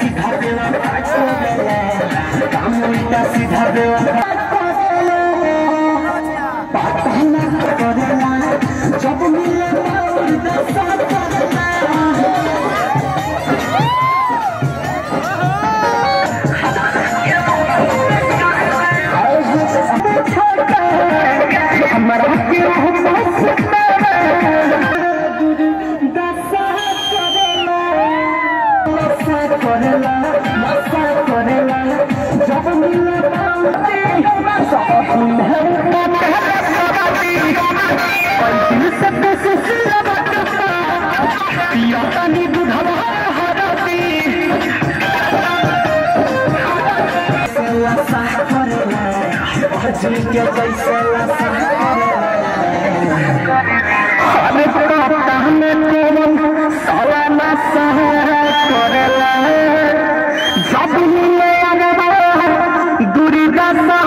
सीधा देवा काम उल्टा सीधा देवा नशा करेला नशा करेला जब मिले बाउंडी सब सुनहर दिल से রাস্তা